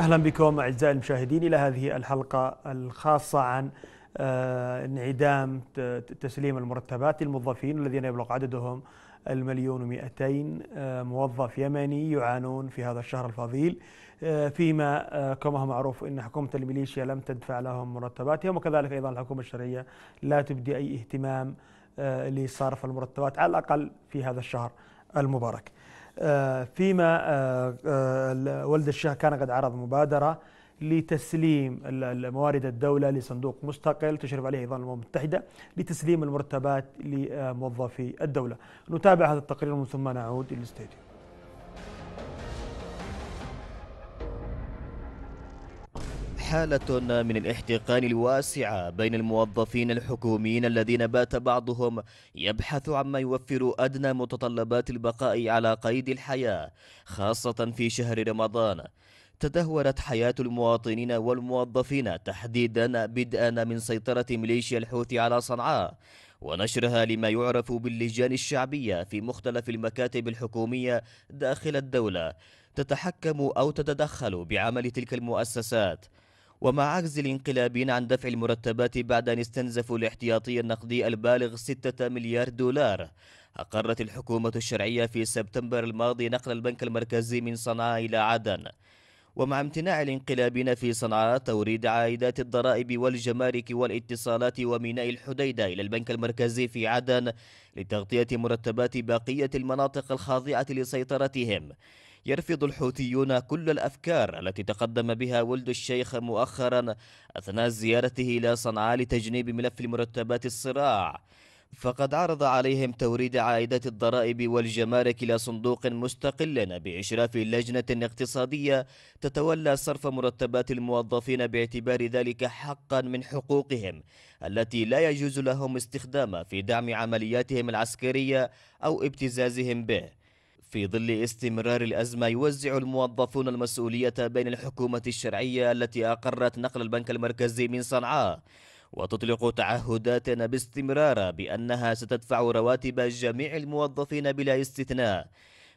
أهلا بكم أعزائي المشاهدين إلى هذه الحلقة الخاصة عن آه، انعدام تسليم المرتبات للموظفين الذين يبلغ عددهم المليون ومئتين آه، موظف يمني يعانون في هذا الشهر الفضيل. آه، فيما كما هو معروف أن حكومة الميليشيا لم تدفع لهم مرتباتهم وكذلك أيضا الحكومة الشرعية لا تبدي أي اهتمام لصرف المرتبات على الأقل في هذا الشهر المبارك. فيما آه، آه، ولد الشاه كان قد عرض مبادرة لتسليم موارد الدولة لصندوق مستقل تشرف عليه أيضا الأمم المتحدة لتسليم المرتبات لموظفي الدولة. نتابع هذا التقرير ومن ثم نعود إلى حالة من الاحتقان الواسعة بين الموظفين الحكوميين الذين بات بعضهم يبحث عما يوفر أدنى متطلبات البقاء على قيد الحياة خاصة في شهر رمضان. تدهورت حياة المواطنين والموظفين تحديدا بدءا من سيطرة ميليشيا الحوثي على صنعاء ونشرها لما يعرف باللجان الشعبية في مختلف المكاتب الحكومية داخل الدولة تتحكم أو تتدخل بعمل تلك المؤسسات. ومع عجز الانقلابيين عن دفع المرتبات بعد أن استنزفوا الاحتياطي النقدي البالغ 6 مليار دولار أقرت الحكومة الشرعية في سبتمبر الماضي نقل البنك المركزي من صنعاء إلى عدن. ومع امتناع الانقلابيين في صنعاء توريد عائدات الضرائب والجمارك والاتصالات وميناء الحديدة إلى البنك المركزي في عدن لتغطية مرتبات بقية المناطق الخاضعة لسيطرتهم. يرفض الحوثيون كل الأفكار التي تقدم بها ولد الشيخ مؤخرا أثناء زيارته إلى صنعاء لتجنيب ملف المرتبات الصراع. فقد عرض عليهم توريد عائدات الضرائب والجمارك إلى صندوق مستقل بإشراف لجنة اقتصادية تتولى صرف مرتبات الموظفين باعتبار ذلك حقا من حقوقهم التي لا يجوز لهم استخدامها في دعم عملياتهم العسكرية أو ابتزازهم به. في ظل استمرار الأزمة يوزع الموظفون المسؤولية بين الحكومة الشرعية التي أقرت نقل البنك المركزي من صنعاء. وتطلق تعهدات باستمرار بأنها ستدفع رواتب جميع الموظفين بلا استثناء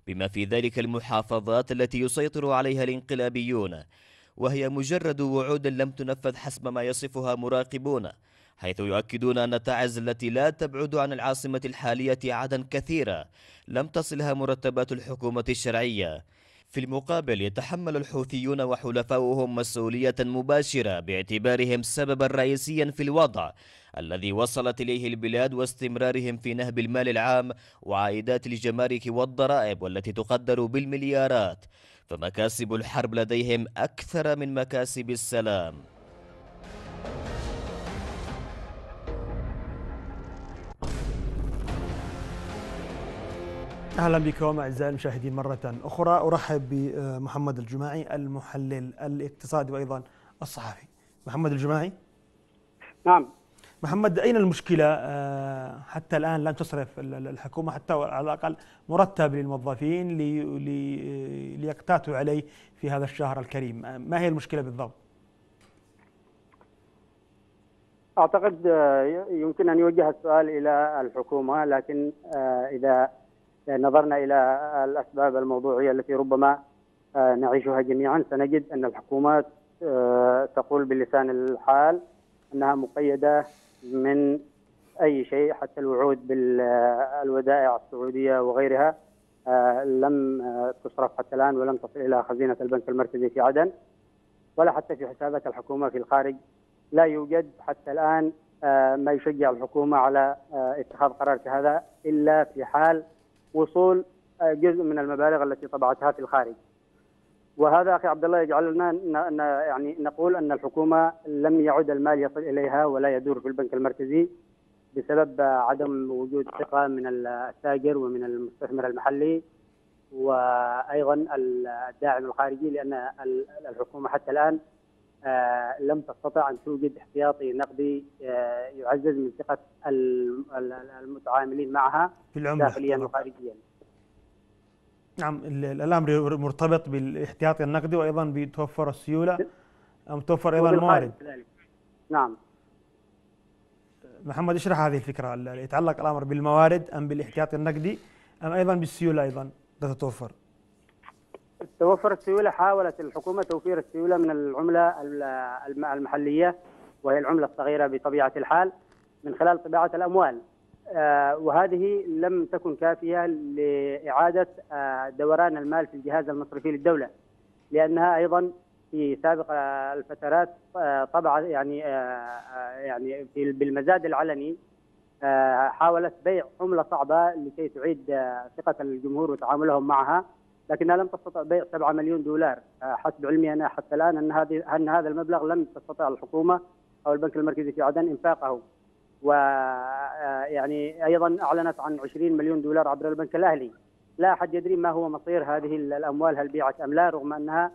بما في ذلك المحافظات التي يسيطر عليها الانقلابيون. وهي مجرد وعود لم تنفذ حسب ما يصفها مراقبون. حيث يؤكدون أن تعز التي لا تبعد عن العاصمة الحالية عدن كثيرة لم تصلها مرتبات الحكومة الشرعية. في المقابل يتحمل الحوثيون وحلفاؤهم مسؤولية مباشرة باعتبارهم سببا رئيسيا في الوضع الذي وصلت إليه البلاد واستمرارهم في نهب المال العام وعائدات الجمارك والضرائب والتي تقدر بالمليارات فمكاسب الحرب لديهم أكثر من مكاسب السلام. أهلا بكم أعزائي المشاهدين مرة أخرى. أرحب بمحمد الجماعي المحلل الاقتصادي وأيضا الصحفي. محمد الجماعي؟ نعم. محمد أين المشكلة؟ آه، حتى الآن لم تصرف الحكومة حتى على الأقل مرتب للموظفين ليقتاتوا عليه في هذا الشهر الكريم. ما هي المشكلة بالضبط؟ أعتقد آه، يمكن أن يوجه السؤال إلى الحكومة لكن آه، إذا نظرنا إلى الأسباب الموضوعية التي ربما آه، نعيشها جميعا. سنجد أن الحكومات آه، تقول بلسان الحال أنها مقيدة من أي شيء حتى الوعود بالودائع السعودية وغيرها آه، لم تصرف حتى الآن ولم تصل إلى خزينة البنك المركزي في عدن ولا حتى في حسابات الحكومة في الخارج. لا يوجد حتى الآن ما يشجع الحكومة على اتخاذ قرار كهذا إلا في حال وصول جزء من المبالغ التي طبعتها في الخارج. وهذا أخي عبد الله يجعلنا يعني نقول أن الحكومة لم يعد المال يصل إليها ولا يدور في البنك المركزي بسبب عدم وجود ثقة من التاجر ومن المستثمر المحلي وأيضا الداعم الخارجي لأن الحكومة حتى الآن لم تستطع أن توجد احتياطي نقدي آه، يعزز من ثقة المتعاملين معها داخليا وخارجيا. نعم الأمر مرتبط بالاحتياطي النقدي وأيضا بتوفر السيولة أم توفر أيضا الموارد. نعم. محمد اشرح هذه الفكرة يتعلق الأمر بالموارد أم بالاحتياطي النقدي أم أيضا بالسيولة أيضا تتوفر؟ توفر السيولة حاولت الحكومة توفير السيولة من العملة المحلية وهي العملة الصغيرة بطبيعة الحال من خلال طباعه الأموال. آه، وهذه لم تكن كافية لإعادة آه، دوران المال في الجهاز المصرفي للدولة لأنها أيضا في سابق الفترات آه، طبعا يعني يعني بالمزاد العلني حاولت بيع عملة صعبة لكي تعيد ثقة الجمهور وتعاملهم معها. لكنها لم تستطع بيع 7 مليون دولار. حسب علمي أنا حتى الآن أن هذه أن هذا المبلغ لم تستطع الحكومة أو البنك المركزي في عدن إنفاقه. ويعني أيضا أعلنت عن 20 مليون دولار عبر البنك الأهلي. لا أحد يدري ما هو مصير هذه الأموال هل بيعت أم لا رغم أنها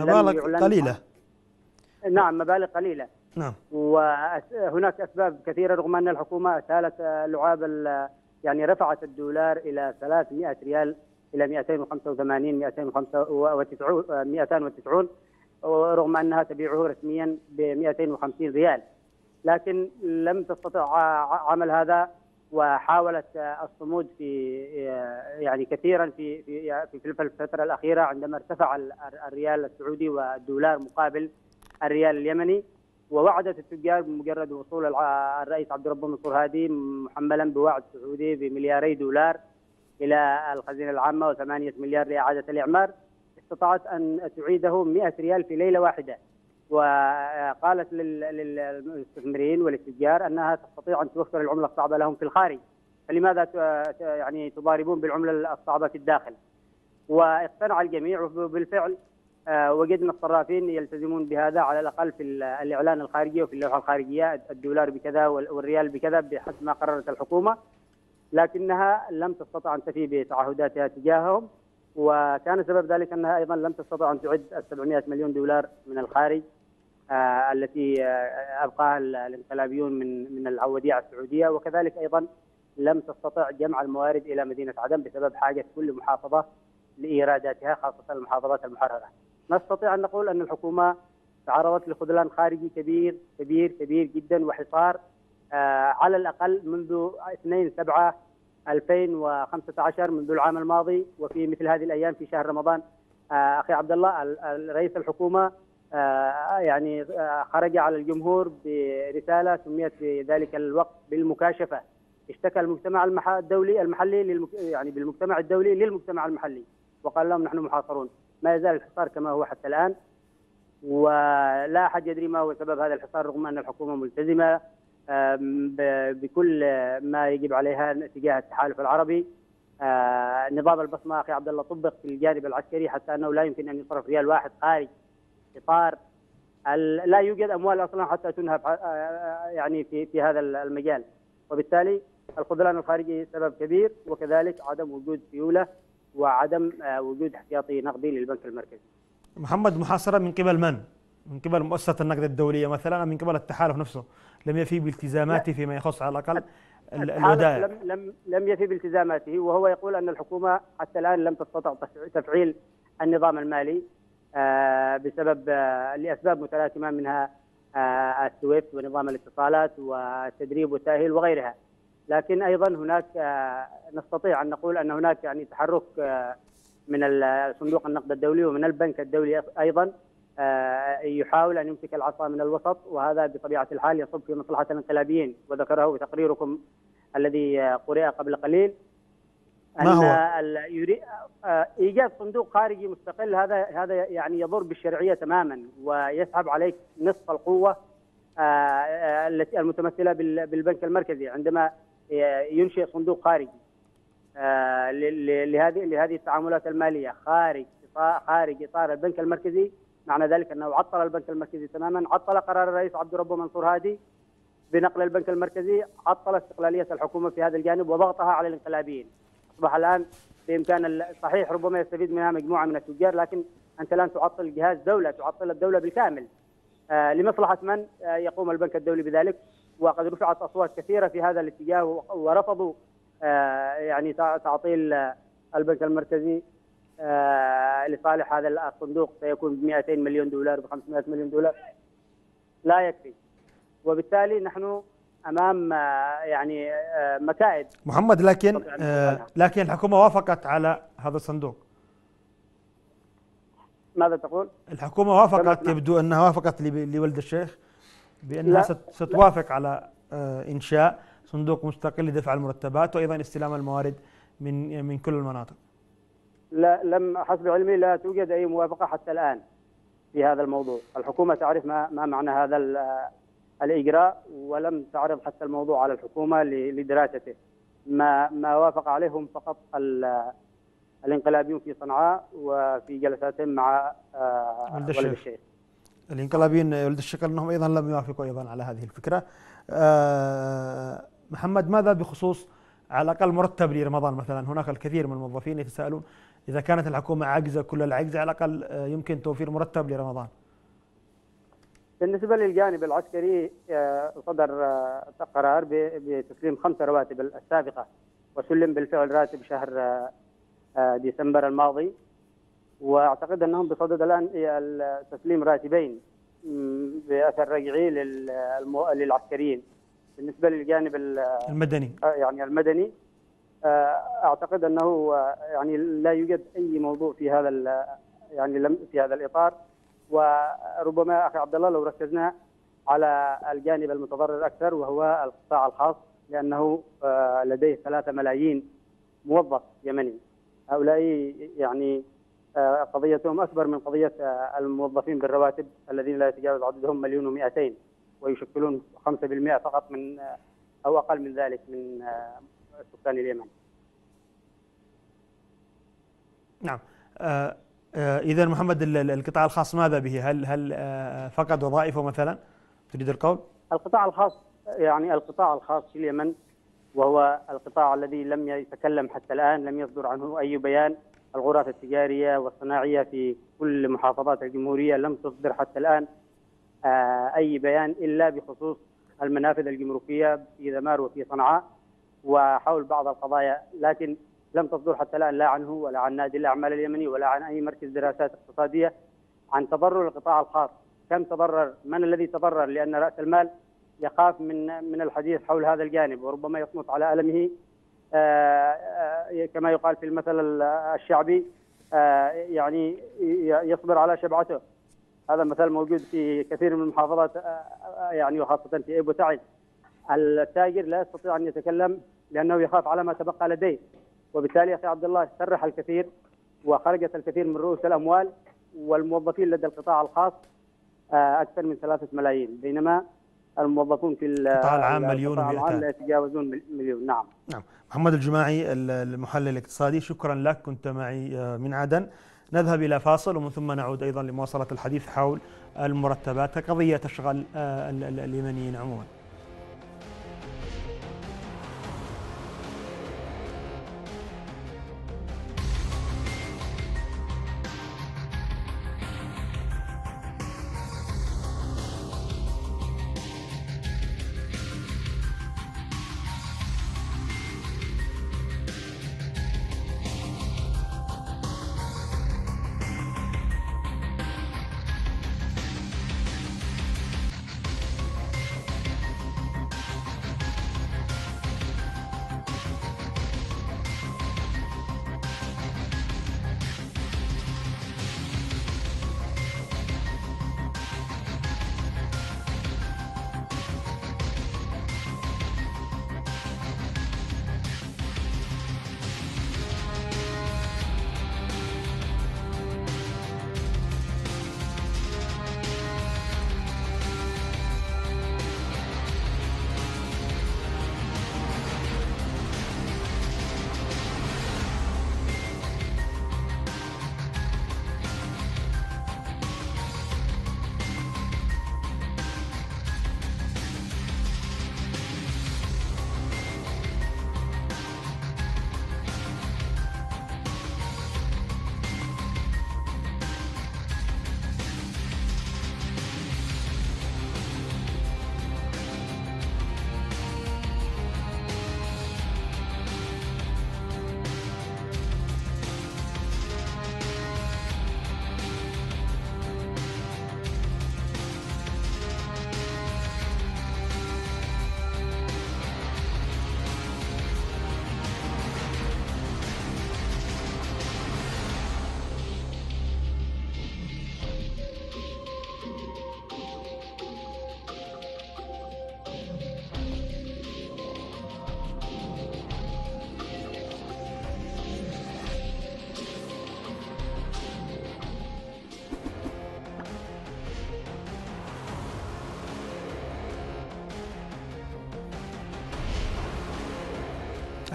مبالغ قليلة. نعم مبالغ قليلة. نعم. وهناك أسباب كثيرة رغم أن الحكومة أسالت لعاب يعني رفعت الدولار إلى 300 ريال إلى 285 295 290 رغم أنها تبيعه رسميا ب 250 ريال. لكن لم تستطع عمل هذا وحاولت الصمود في يعني كثيرا في في في الفترة الأخيرة عندما ارتفع الريال السعودي والدولار مقابل الريال اليمني ووعدت التجار بمجرد وصول الرئيس عبد الرب منصور هادي محملا بوعد سعودي بملياري دولار. إلى الخزينة العامة و8 مليار لإعادة الإعمار استطاعت أن تعيده 100 ريال في ليلة واحدة. وقالت للمستثمرين وللتجار أنها تستطيع أن توفر العملة الصعبة لهم في الخارج. فلماذا يعني تضاربون بالعملة الصعبة في الداخل؟ واقتنع الجميع وبالفعل آه، وجدنا الصرافين يلتزمون بهذا على الأقل في الإعلان الخارجي وفي اللوحة الخارجية الدولار بكذا والريال بكذا بحسب ما قررت الحكومة. لكنها لم تستطع أن تفي بتعهداتها تجاههم وكان سبب ذلك أنها أيضا لم تستطع أن تعد ال 700 مليون دولار من الخارج آه التي آه أبقاها الانقلابيون من من الوديعه السعودية وكذلك أيضا لم تستطع جمع الموارد إلى مدينة عدن بسبب حاجة كل محافظة لإيراداتها خاصة المحافظات المحررة. نستطيع أن نقول أن الحكومة تعرضت لخذلان خارجي كبير كبير كبير جدا وحصار على الأقل منذ 2 7 2015 منذ العام الماضي وفي مثل هذه الأيام في شهر رمضان. آه، أخي عبد الله رئيس الحكومة آه، يعني آه، خرج على الجمهور برسالة سميت في ذلك الوقت بالمكاشفة. اشتكى المجتمع الدولي المحلي. يعني بالمجتمع الدولي للمجتمع المحلي وقال لهم نحن محاصرون. ما يزال الحصار كما هو حتى الآن ولا أحد يدري ما هو سبب هذا الحصار رغم أن الحكومة ملتزمة. بكل ما يجب عليها تجاه التحالف العربي آه، نظام البصمه أخي عبد الله طبق في الجانب العسكري حتى أنه لا يمكن أن يصرف ريال واحد خارج إطار لا يوجد أموال أصلا حتى تنهب آه، آه، يعني في في هذا المجال وبالتالي الخذلان الخارجي سبب كبير وكذلك عدم وجود سيولة وعدم وجود احتياطي نقدي للبنك المركزي. محمد محاصرة من قبل من؟ من قبل مؤسسة النقد الدولية مثلا من قبل التحالف نفسه. لم يفي بالتزاماته فيما يخص على الأقل الودائع. لم لم لم يفي بالتزاماته وهو يقول أن الحكومة حتى الآن لم تستطع تفعيل النظام المالي آه، بسبب آه، لأسباب متلازمة منها آه، السويفت ونظام الاتصالات والتدريب والتأهيل وغيرها. لكن أيضا هناك نستطيع أن نقول أن هناك يعني تحرك من صندوق النقد الدولي ومن البنك الدولي أيضا يحاول أن يمسك العصا من الوسط وهذا بطبيعة الحال يصب في مصلحة الانقلابيين وذكره تقريركم الذي قرئ قبل قليل ما هو؟ يريد آه، إيجاد صندوق خارجي مستقل هذا هذا يعني يضر بالشرعية تماما ويسحب عليك نصف القوة آه، التي المتمثلة بالبنك المركزي عندما ينشئ صندوق خارجي لهذه لهذه التعاملات المالية خارج خارج إطار البنك المركزي معنى ذلك أنه عطل البنك المركزي تماما عطل قرار الرئيس عبد الرب منصور هادي بنقل البنك المركزي عطل استقلالية الحكومة في هذا الجانب وضغطها على الانقلابيين. أصبح الآن بإمكان صحيح ربما يستفيد منها مجموعة من التجار لكن أنت الآن تعطل جهاز دولة تعطل الدولة بالكامل. آه لمصلحة من؟ آه يقوم البنك الدولي بذلك وقد رفعت أصوات كثيرة في هذا الاتجاه ورفضوا آه يعني تعطيل البنك المركزي. آه، لصالح هذا الصندوق سيكون ب 200 مليون دولار ب 500 مليون دولار لا يكفي وبالتالي نحن أمام آه، يعني آه، مكائد محمد لكن لكن الحكومة وافقت على هذا الصندوق ماذا تقول؟ الحكومة وافقت. يبدو أنها وافقت لولد الشيخ بأنها لا. ست- ستوافق على آه، إنشاء صندوق مستقل لدفع المرتبات وأيضا استلام الموارد من من كل المناطق لا لم حسب علمي لا توجد أي موافقة حتى الآن في هذا الموضوع، الحكومة تعرف ما ما معنى هذا ال- الإجراء ولم تعرض حتى الموضوع على الحكومة لدراسته. ما ما وافق عليهم فقط ال- الانقلابيون في صنعاء وفي جلساتهم مع آه، ولد الشيخ. الشيخ. الانقلابيين ولد الشيخ أنهم أيضا لم يوافقوا أيضا على هذه الفكرة آه، محمد ماذا بخصوص على الأقل مرتب لرمضان مثلا هناك الكثير من الموظفين يتساءلون إذا كانت الحكومة عاجزة كل العجز على الأقل آه، يمكن توفير مرتب لرمضان. بالنسبة للجانب العسكري آه، صدر آه، قرار بتسليم خمس رواتب السابقة وسلم بالفعل راتب شهر ديسمبر الماضي. وأعتقد أنهم بصدد الآن ال- تسليم راتبين بأثر رجعي للعسكريين. بالنسبة للجانب ال- المدني. يعني المدني أعتقد أنه يعني لا يوجد أي موضوع في هذا يعني لم في هذا الإطار وربما أخي عبد الله لو ركزنا على الجانب المتضرر أكثر وهو القطاع الخاص لأنه آه، لديه ثلاثة ملايين موظف يمني هؤلاء يعني آه، قضيتهم أكبر من قضية آه، الموظفين بالرواتب الذين لا يتجاوز عددهم مليون ومئتين ويشكلون 5% فقط من أو أقل من ذلك من سكان اليمن. نعم. آه، آه، إذا محمد ال- ال- القطاع الخاص ماذا به؟ هل هل آه، فقد وظائفه مثلا؟ تريد القول؟ القطاع الخاص يعني القطاع الخاص في اليمن وهو القطاع الذي لم يتكلم حتى الآن لم يصدر عنه أي بيان. الغرف التجارية والصناعية في كل محافظات الجمهورية لم تصدر حتى الآن أي بيان إلا بخصوص المنافذ الجمركية في ذمار وفي صنعاء. وحول بعض القضايا لكن لم تصدر حتى الآن لا عنه ولا عن نادي الاعمال اليمني ولا عن أي مركز دراسات اقتصادية عن تضرر القطاع الخاص. كم تضرر من الذي تضرر لأن رأس المال يخاف من من الحديث حول هذا الجانب وربما يصمت على ألمه. آه، آه، كما يقال في المثل ال- الشعبي آه، يعني يصبر على شبعته. هذا مثل موجود في كثير من المحافظات يعني وخاصة في أبو تعد التاجر لا يستطيع أن يتكلم لأنه يخاف على ما تبقى لديه. وبالتالي أخي عبد الله سرح الكثير وخرجت الكثير من رؤوس الأموال والموظفين لدى القطاع الخاص آه، أكثر من ثلاثة ملايين. بينما الموظفون في القطاع العام مليون ومئتان. لا يتجاوزون مل- مليون. نعم. نعم. محمد الجماعي ال- المحلل الاقتصادي شكرا لك. كنت معي آه، من عدن. نذهب إلى فاصل ومن ثم نعود أيضا لمواصلة الحديث حول المرتبات كقضية تشغل آه، ال- ال- اليمنيين عموما.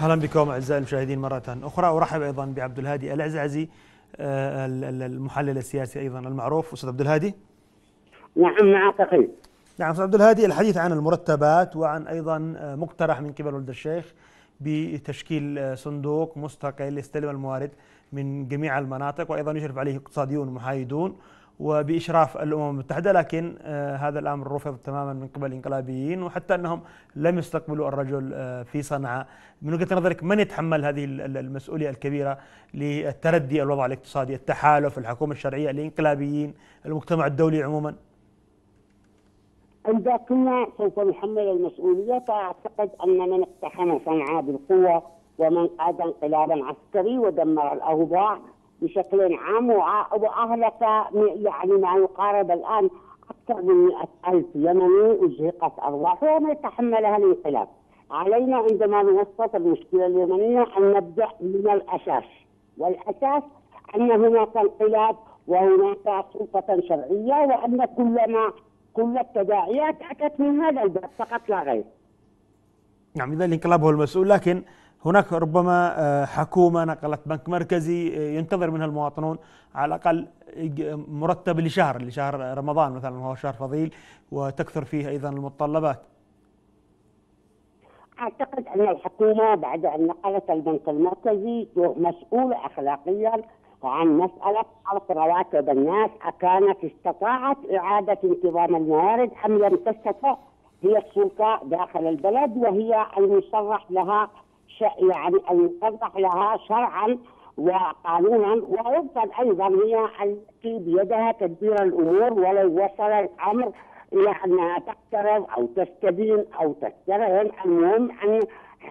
أهلا بكم أعزائي المشاهدين مرة أخرى أرحب أيضا بعبد الهادي العزعزي آه، المحلل السياسي أيضا المعروف. أستاذ عبد الهادي؟ نعم معك أخي نعم أستاذ عبد الهادي الحديث عن المرتبات وعن أيضا آه، مقترح من قبل ولد الشيخ بتشكيل آه، صندوق مستقل يستلم الموارد من جميع المناطق وأيضا يشرف عليه اقتصاديون محايدون. وبإشراف الأمم المتحدة لكن آه هذا الأمر رفض تماما من قبل الإنقلابيين وحتى أنهم لم يستقبلوا الرجل آه في صنعاء. من وجهة نظرك من يتحمل هذه المسؤولية الكبيرة للتردي الوضع الاقتصادي التحالف الحكومة الشرعية الإنقلابيين المجتمع الدولي عموما؟ إذا كنا سوف نحمل المسؤولية فأعتقد أن من اقتحم صنعاء بالقوة ومن قاد انقلابا عسكري ودمر الأوضاع بشكل عام واهلك يعني ما يقارب الآن أكثر من 100 ألف يمني أزهقت ارواحهم يتحملها الانقلاب. علينا عندما نوصف المشكلة اليمنية أن نبدأ من الأساس والأساس أن هناك انقلاب وهناك سلطة شرعية وأن كل ما كل التداعيات أتت من هذا الباب فقط لا غير. نعم إذا الانقلاب هو المسؤول لكن هناك ربما آه، حكومة نقلت بنك مركزي آه، ينتظر منها المواطنون على الأقل مرتب لشهر لشهر رمضان مثلا وهو شهر فضيل وتكثر فيه أيضا المتطلبات. أعتقد أن الحكومة بعد أن نقلت البنك المركزي مسؤولة أخلاقيا عن مسألة حرق رواتب الناس أكانت استطاعت إعادة انتظام الموارد أم لم تستطع؟ هي السلطة داخل البلد وهي المصرح لها يعني المصرح لها شرعا وقانونا ويفضل أيضا هي التي بيدها تدبير الأمور ولو وصل الأمر إلى أنها تقترض أو تستدين أو تسترهن المهم أن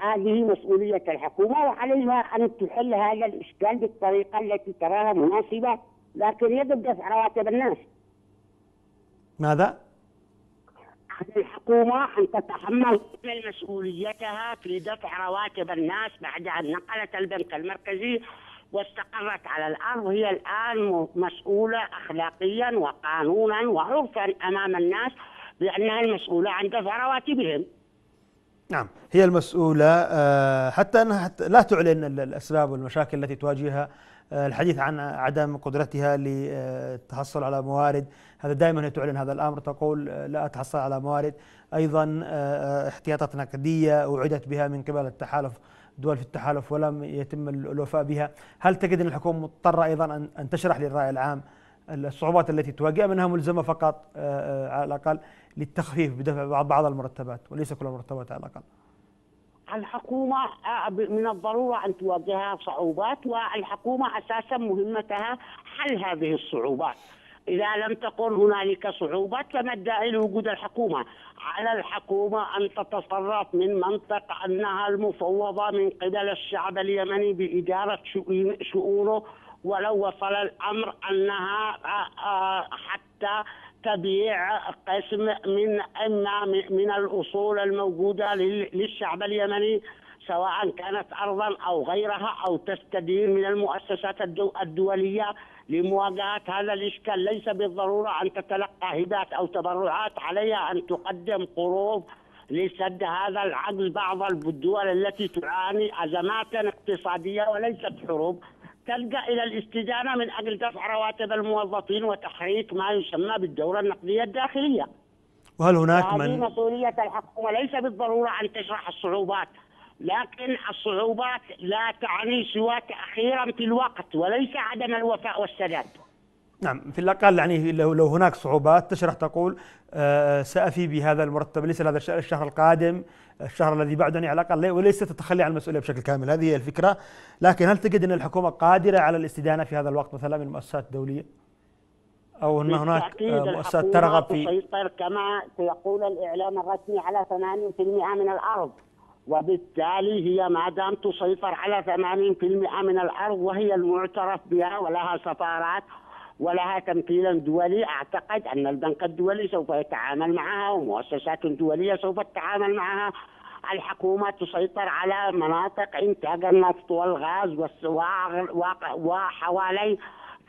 هذه مسؤولية الحكومة وعليها أن تحل هذا الإشكال بالطريقة التي تراها مناسبة لكن يجب دفع رواتب الناس. ماذا؟ الحكومة أن تتحمل مسؤوليتها في دفع رواتب الناس بعد أن نقلت البنك المركزي واستقرت على الأرض هي الآن مسؤولة أخلاقيا وقانونا وعرفا أمام الناس بأنها المسؤولة عن دفع رواتبهم. نعم هي المسؤولة آه، حتى أنها لا تعلن الأسباب والمشاكل التي تواجهها آه، الحديث عن عدم قدرتها للتحصل على موارد. هذا دائما هي تعلن هذا الأمر تقول آه، لا أتحصل على موارد. أيضا آه، احتياطات نقدية اوعدت بها من قبل التحالف دول في التحالف ولم يتم الوفاء بها. هل تجد أن الحكومة مضطرة أيضا أن تشرح للرأي العام الصعوبات التي تواجه منها ملزمة فقط على الأقل للتخفيف بدفع بعض المرتبات وليس كل المرتبات على الأقل؟ الحكومة آه، من الضرورة أن تواجهها صعوبات والحكومة أساسا مهمتها حل هذه الصعوبات. إذا لم تكن هنالك صعوبات فما الداعي لوجود الحكومة؟ على الحكومة أن تتصرف من منطق أنها المفوضة من قبل الشعب اليمني بإدارة شؤونه ولو وصل الأمر أنها آه، آه، حتى تبيع قسم من إما من الأصول الموجودة للشعب اليمني سواء كانت ارضا أو غيرها أو تستدين من المؤسسات الدولية لمواجهة هذا الإشكال. ليس بالضرورة أن تتلقى هبات أو تبرعات عليها أن تقدم قروض لسد هذا العجز بعض الدول التي تعاني ازمات اقتصادية وليست حروب. تلجا إلى الاستدانة من أجل دفع رواتب الموظفين وتحريك ما يسمى بالدورة النقدية الداخلية. وهل هناك من مسؤولية الحكومة. ليس بالضرورة أن تشرح الصعوبات. لكن الصعوبات لا تعني سوى تاخيرا في الوقت وليس عدم الوفاء والسداد. نعم في الأقل يعني لو لو هناك صعوبات تشرح تقول آه سأفي بهذا المرتب ليس هذا الشهر القادم الشهر الذي بعده يعني على الأقل وليس تتخلي عن المسؤولية بشكل كامل هذه هي الفكرة لكن هل تجد أن الحكومة قادرة على الاستدانة في هذا الوقت مثلا من المؤسسات الدوليه؟ أو أن هناك مؤسسات ترغب في تسيطر كما يقول الإعلام الرسمي على 80% من الأرض وبالتالي هي ما دام تسيطر على 80% من الأرض وهي المعترف بها ولها سفارات ولها تمثيلا دولي أعتقد أن البنك الدولي سوف يتعامل معها ومؤسسات دولية سوف تتعامل معها. الحكومة تسيطر على مناطق إنتاج النفط والغاز وحوالي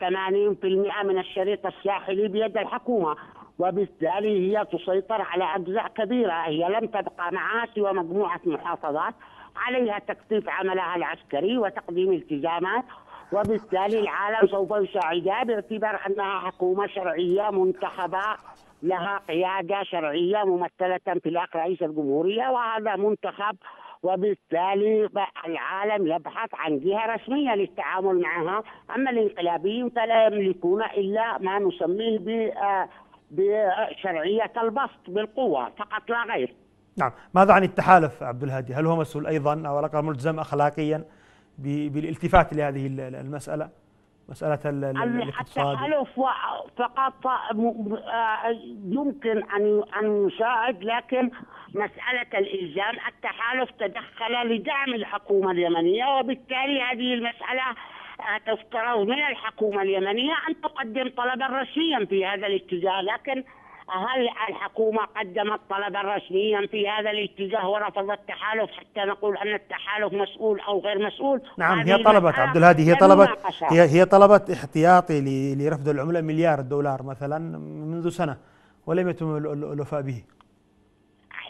80% من الشريط الساحلي بيد الحكومة. وبالتالي هي تسيطر على أجزاء كبيرة. هي لم تبقى معها سوى مجموعه محافظات. عليها تكثيف عملها العسكري وتقديم التزامات. وبالتالي العالم سوف يساعدها باعتبار أنها حكومة شرعية منتخبة. لها قيادة شرعية ممثلة في رئيس الجمهورية. وهذا منتخب. وبالتالي العالم يبحث عن جهة رسمية للتعامل معها، أما الانقلابيين فلا يملكون إلا ما نسميه آه، بشرعية البسط بالقوة فقط لا غير. نعم، ماذا عن التحالف عبد الهادي؟ هل هو مسؤول أو على الاقل ملزم اخلاقيا بالالتفات لهذه المسألة؟ مسألة الاقتصاد التحالف فقط آه، يمكن أن أن يساعد لكن مسألة الإلزام التحالف تدخل لدعم الحكومة اليمنية وبالتالي هذه المسألة تفترض من الحكومة اليمنية أن تقدم طلبا رسميا في هذا الاتجاه لكن هل الحكومة قدمت طلبا رسميا في هذا الاتجاه ورفض التحالف حتى نقول أن التحالف مسؤول أو غير مسؤول؟ نعم هي طلبت عبد الهادي هي طلبت هي هي طلبت احتياطي لرفض العملة مليار دولار مثلا منذ سنة ولم يتم الوفاء به.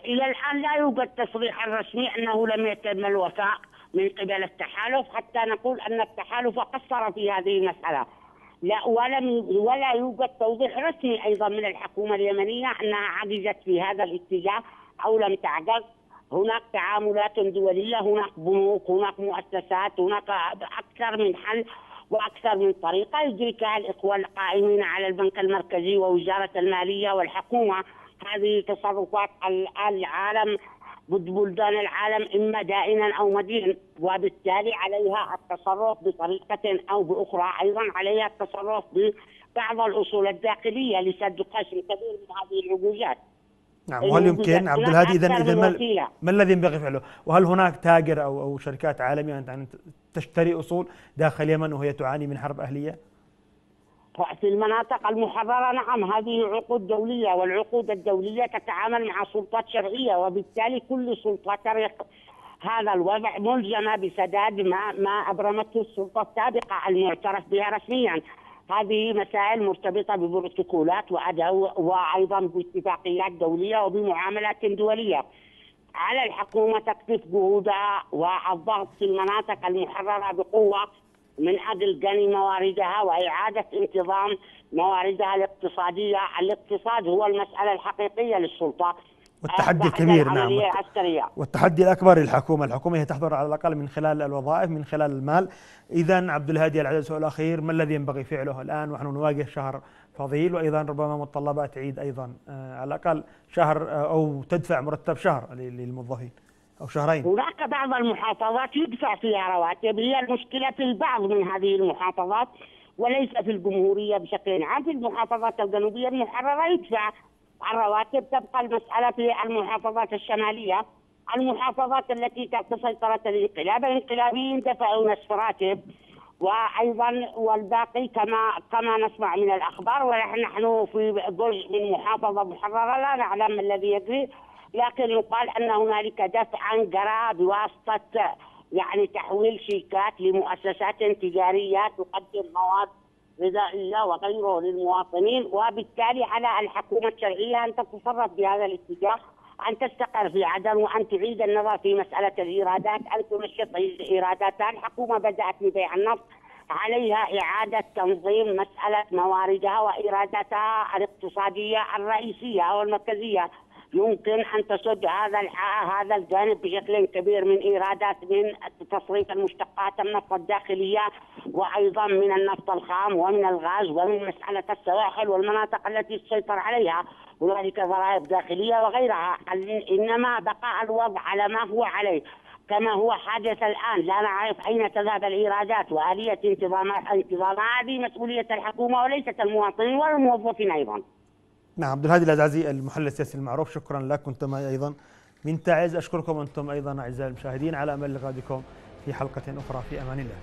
إلى الآن لا يوجد تصريح رسمي أنه لم يتم الوفاء. من قبل التحالف حتى نقول أن التحالف قصر في هذه المسألة. لا ولم ولا يوجد توضيح رسمي أيضا من الحكومة اليمنية أنها عجزت في هذا الاتجاه أو لم تعجز. هناك تعاملات دولية هناك بنوك هناك مؤسسات هناك أكثر من حل وأكثر من طريقة يدركها الإخوة القائمين على البنك المركزي ووزارة المالية والحكومة. هذه تصرفات العالم بلدان العالم إما دائنا أو مدينا وبالتالي عليها التصرف بطريقة أو بأخرى أيضا عليها التصرف ببعض الأصول الداخلية لسد قسم كبير من هذه العقوجات نعم وهل يمكن عبد الهادي اذا اذا ما, ما الذي ينبغي فعله؟ وهل هناك تاجر أو أو شركات عالمية ان تشتري أصول داخل اليمن وهي تعاني من حرب أهلية؟ في المناطق المحررة نعم هذه عقود دولية والعقود الدولية تتعامل مع سلطات شرعية وبالتالي كل سلطة هذا الوضع ملزمة بسداد ما ما أبرمته السلطة السابقة المعترف بها رسميا. هذه مسائل مرتبطة ببروتوكولات وأيضا باتفاقيات دولية وبمعاملات دولية. على الحكومة تكثيف جهودها والضغط في المناطق المحررة بقوة من أجل جني مواردها وإعادة انتظام مواردها الاقتصادية. الاقتصاد هو المسألة الحقيقية للسلطة. والتحدي الكبير نعم. العسكرية. والتحدي الأكبر للحكومة. الحكومة هي تحضر على الأقل من خلال الوظائف من خلال المال. إذا عبد الهادي العزيز السؤال الأخير ما الذي ينبغي فعله الآن؟ ونحن نواجه شهر فضيل. وأيضا ربما متطلبات عيد أيضا. آه على الأقل شهر آه أو تدفع مرتب شهر للموظفين. أو شهرين. هناك بعض المحافظات يدفع فيها رواتب هي المشكلة في البعض من هذه المحافظات وليس في الجمهورية بشكل عام في المحافظات الجنوبية المحررة يدفع. الرواتب تبقى المسألة في المحافظات الشمالية. المحافظات التي تحت سيطرة الانقلاب الانقلابيين دفعوا نصف راتب. وأيضا والباقي كما كما نسمع من الأخبار ونحن في جزء من محافظة محررة لا نعلم الذي يجري. لكن يقال أن هنالك دفعا جرى بواسطة يعني تحويل شيكات لمؤسسات تجارية تقدم مواد غذائية وغيره للمواطنين وبالتالي على الحكومة الشرعية أن تتصرف بهذا الاتجاه أن تستقر في عدن وأن تعيد النظر في مسألة الإيرادات. ان تنشط ايراداتها، الحكومة بدأت ببيع النفط. عليها إعادة تنظيم مسألة مواردها وإيراداتها الاقتصادية الرئيسية أو المركزيه يمكن أن تسد هذا هذا الجانب بشكل كبير من إيرادات من تصريف المشتقات النفط الداخلية وأيضا من النفط الخام ومن الغاز ومن مسألة السواحل والمناطق التي تسيطر عليها. هنالك ضرائب داخلية وغيرها. إنما بقاء الوضع على ما هو عليه. كما هو حادث الآن لا نعرف أين تذهب الإيرادات. وآلية انتظامها هذه مسؤولية الحكومة وليست المواطنين ولا الموظفين أيضا. نعم عبد الهادي العزازي المحلل السياسي المعروف شكرا لك. كنت معي أيضا من تعز أشكركم أنتم أيضا أعزائي المشاهدين على أمل لقائكم في حلقة أخرى. في أمان الله.